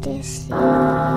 This sleep.